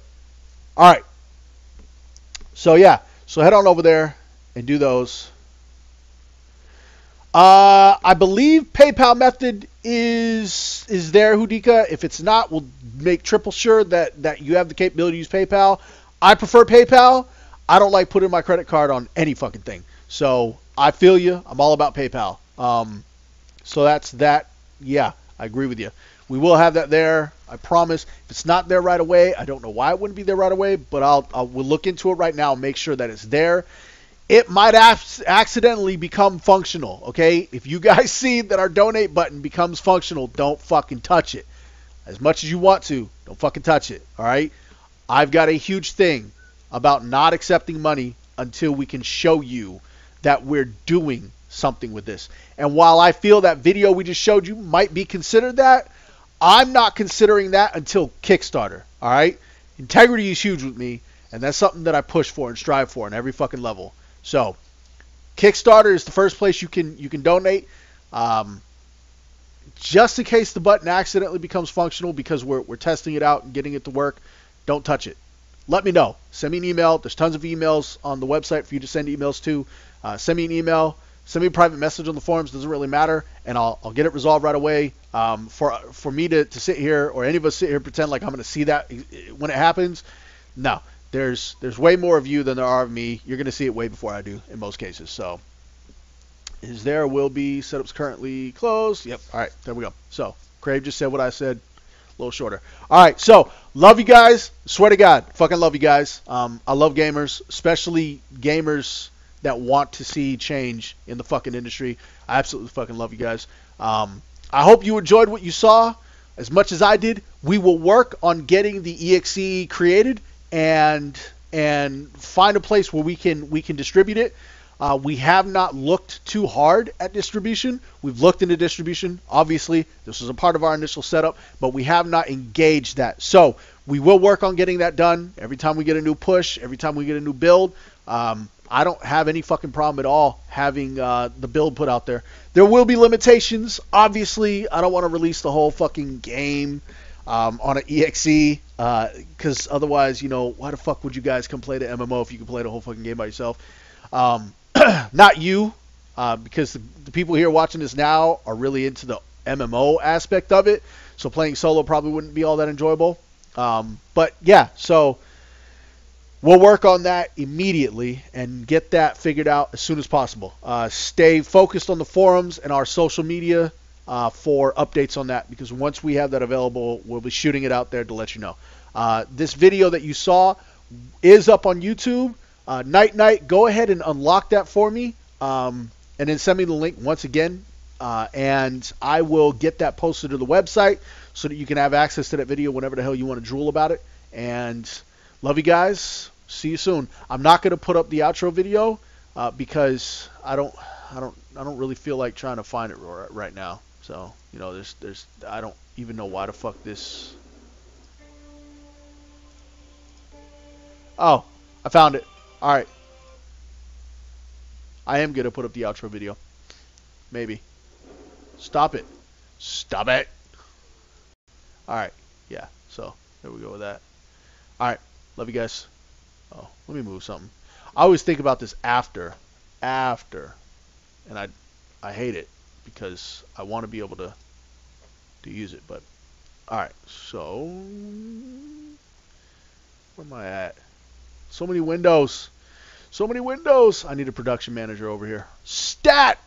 All right. So, yeah. So, head on over there and do those. Uh, I believe PayPal method is is there, Hudika. If it's not, we'll make triple sure that that you have the capability to use PayPal. I prefer PayPal. I don't like putting my credit card on any fucking thing. So I feel you. I'm all about PayPal. Um, so that's that. Yeah, I agree with you. We will have that there. I promise. If it's not there right away, I don't know why it wouldn't be there right away, but I'll, I'll we'll look into it right now make sure that it's there. It might af- accidentally become functional. Okay, if you guys see that our donate button becomes functional, don't fucking touch it. As much as you want to, don't fucking touch it. All right. I've got a huge thing about not accepting money until we can show you that we're doing something with this. And while I feel that video we just showed you might be considered that, I'm not considering that until Kickstarter. All right? Integrity is huge with me, and that's something that I push for and strive for on every fucking level. So, Kickstarter is the first place you can you can donate. Um, just in case the button accidentally becomes functional because we're, we're testing it out and getting it to work, don't touch it. Let me know. Send me an email. There's tons of emails on the website for you to send emails to. Uh, send me an email. Send me a private message on the forums. Doesn't really matter, and I'll, I'll get it resolved right away. Um, for for me to, to sit here or any of us sit here pretend like I'm going to see that when it happens, no. There's there's way more of you than there are of me. You're going to see it way before I do in most cases. So is there will be setups currently closed. Yep. All right. There we go. So Crave just said what I said. A little shorter. All right. So love you guys. Swear to God, fucking love you guys. Um, I love gamers, especially gamers that want to see change in the fucking industry. I absolutely fucking love you guys. Um, I hope you enjoyed what you saw as much as I did. We will work on getting the exe created and and find a place where we can we can distribute it. Uh, we have not looked too hard at distribution. We've looked into distribution. Obviously, this was a part of our initial setup, but we have not engaged that. So we will work on getting that done. Every time we get a new push, every time we get a new build, um, I don't have any fucking problem at all having uh, the build put out there. There will be limitations. Obviously, I don't want to release the whole fucking game um, on an exe because uh, otherwise, you know, why the fuck would you guys come play the MMO if you can play the whole fucking game by yourself? Um, not you, uh, because the, the, people here watching this now are really into the MMO aspect of it. So playing solo probably wouldn't be all that enjoyable. Um, but yeah, so we'll work on that immediately and get that figured out as soon as possible. Uh, stay focused on the forums and our social media uh, for updates on that because once we have that available, we'll be shooting it out there to let you know. Uh, this video that you saw is up on YouTube. Uh, night Night, go ahead and unlock that for me, um, and then send me the link once again, uh, and I will get that posted to the website so that you can have access to that video whenever the hell you want to drool about it. And love you guys. See you soon. I'm not gonna put up the outro video uh, because I don't, I don't, I don't really feel like trying to find it right now. So you know, there's, there's, I don't even know why the fuck this. Oh, I found it. Alright. I am going to put up the outro video. Maybe. Stop it. Stop it. Alright. Yeah. So, there we go with that. Alright. Love you guys. Oh, let me move something. I always think about this after. After. And I I hate it because I want to be able to to use it. But, alright. So, where am I at? So many windows. So many windows. I need a production manager over here. Stat!